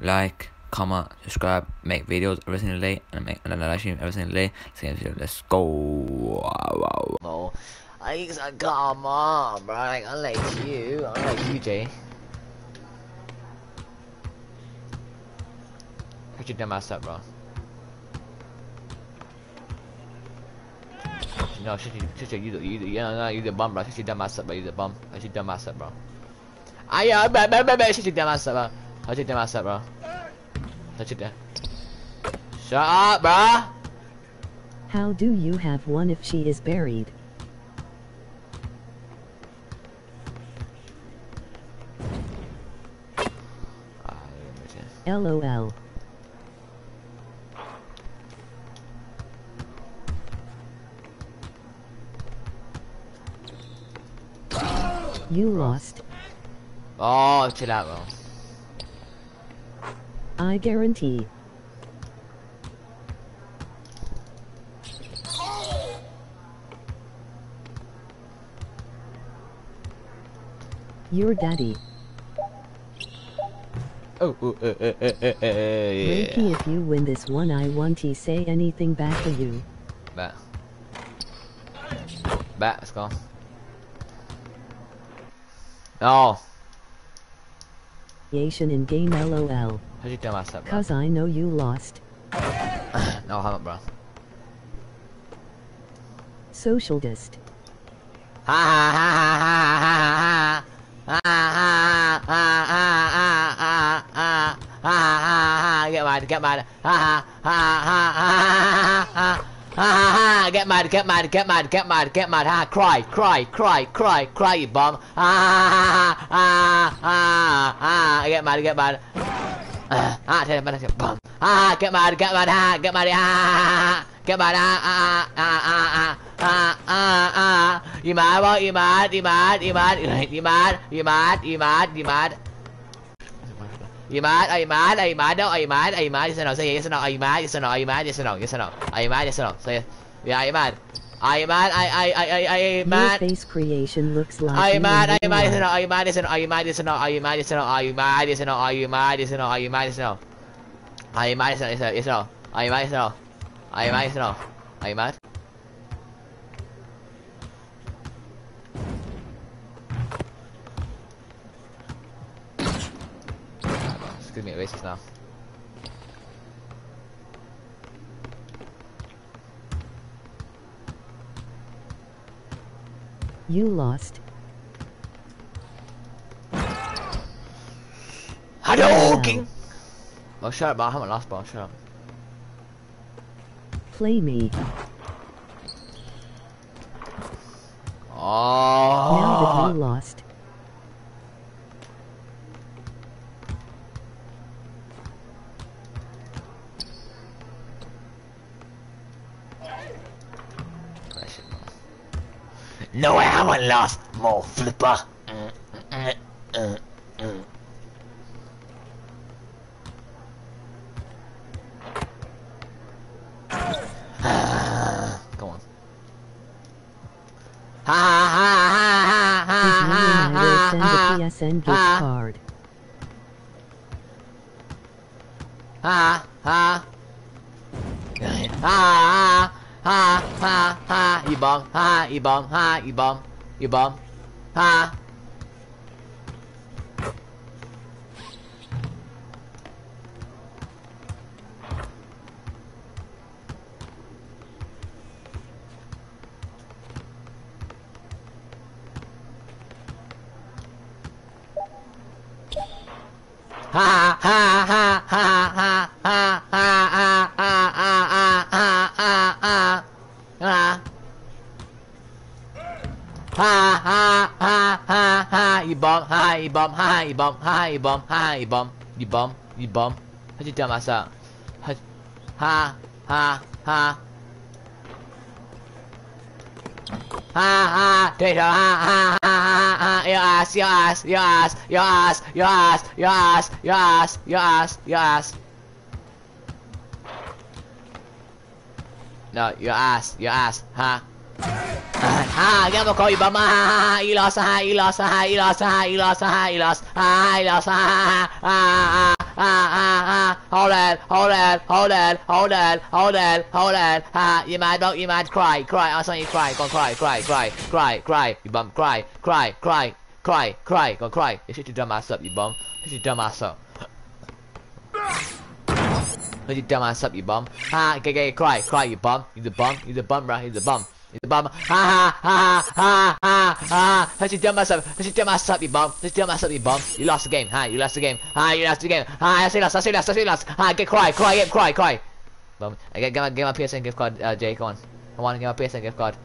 like, comment, subscribe, make videos every single day, and make and live stream every single day. Let's go. Wow, wow. No, I come on, bro. Like, unlike you, unlike you, Jay. Put your dumb ass up, bro. No, shut your, shut your, you, you, you, no, you the bum, bro. Shut your dumb ass up, bro. You the bum. Shut your dumb ass up, bro. Blah, blah. Shut your dumb ass up, bro. Shut your dumb ass up, bro. Your dumb. Shut up, bro. How do you have one if she is buried? Ah, LOL. You lost. Oh, chill out, bro. I guarantee. Your daddy. Oh, oh, uh, uh, uh, uh, uh, yeah. Raky, if you win this one, I want to say anything back to you. Bet. Bet, let's go. No. Asian in game LOL. How'd you dumb ass up, bro? Cause I know you lost. no, I haven't, bro. Social dist. Ha ha ha ha ha ha ha ha ha ha ha ha ha ha ha get mad get mad ha ha ha ha ha ha ha ha get mad get mad get mad get mad get mad ha cry cry cry cry cry you bum ha ha ha ha ha get mad get mad ah tell me bum ah get mad get mad ha get mad ha get mad ah ah ah ah ah ah ah you mad what you mad you mad you mad you mad you mad you mad you mad you mad? Are you mad? Are you mad? No, are you mad? Are you mad? Yes or no? Say yes or no. Are you mad? Yes or no? Are you mad? Yes or no? Yes or no? Are you mad? Yes or no? Say yeah. Are you mad? Are you mad? I I I I you Your face creation looks like Are you you mad? Are you mad? Yes or no? life. Are you mad? Yes or no? Are you mad? Yes or no? Are you mad? Yes or no? Are you mad? Yes or no? Are you mad? Yes or no? Are you mad? Yes or no? Are you mad? Yes or no? Yes or no? Are you mad? Yes or no? Are you mad? Yes or no? Are you mad? Excuse me, now. You lost. Hadouken! Oh, shut up, bro. I haven't lost, bro. Shut up. Play me. Oh. Now that you lost. No, I haven't lost, more flipper. Mm, mm, mm, mm. Come on. Ha ha ha If ha you win, I will send ha a PSN gift ha. card. ha ha ha ha Ha, ha, ha, you bum. Ha, you bum. Ha, you bum. You bum. Ha. Ha ha ha ha ha ha ha Ha ha ha ha ha you bum ha you bum ha you bum ha you bum ha you bum you bum you bum how'd you dumb ass out ha ha ha. Ha Ha ha ha ha ha ha, your ass, your ass, your ass, your ass, your ass, your ass, your ass, your ass, your ass. No, your ass, your ass, ha. Ah, ha, you ah, lost, ah, ha, you lost, ha, you lost, ha, you lost, ha, you lost, ha, ha ha ha ha ha ha, hold on, hold on, hold on, hold on, hold on, hold on, ha, you mad, don't you mad, cry, cry, I saw you cry, go cry, cry, cry, cry, cry, you bum, cry, cry, cry, cry, cry, go cry, you shut your dumb ass up, you bum, shut your dumb ass up. Shut your dumb ass up, you bum. Ha, get, get, cry, cry, you bum, you the bum, you the bum, bruh, you the bum. You bum. Ha ha ha ha ha ha. Ass up. Shut your dumb ass up, you bum. Shut your dumb ass up, you lost the game. Ha, you lost the game. Ha, you lost the game. Ha, I say lost. I say lost. I say lost. Ha, get cry, cry, get cry, cry. Bum. I get get my get my PSN gift card, uh, Jay. Come on. Come on, get my PSN gift card.